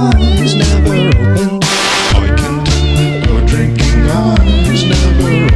eyes never open. I can tell that drinking eyes never